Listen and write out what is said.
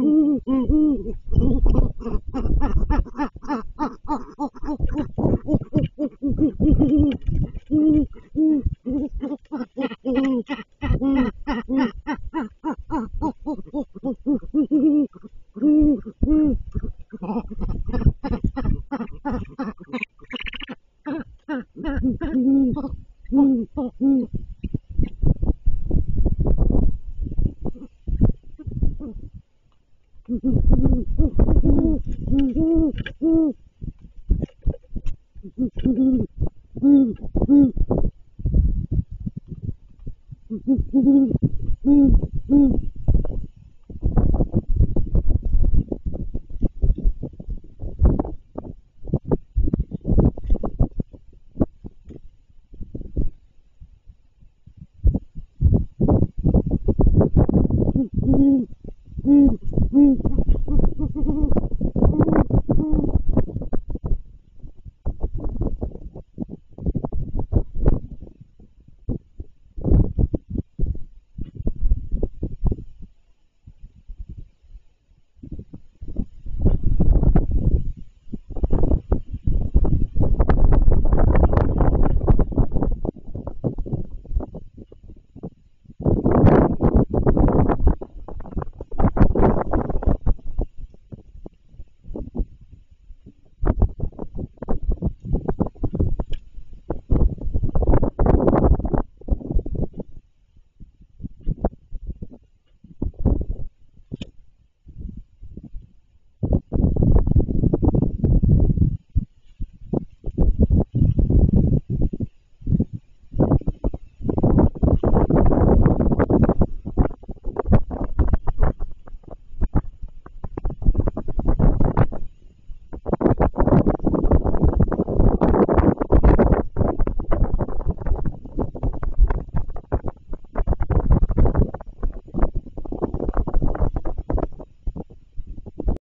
Mm-hmm. Mm-hmm. Mm-hmm.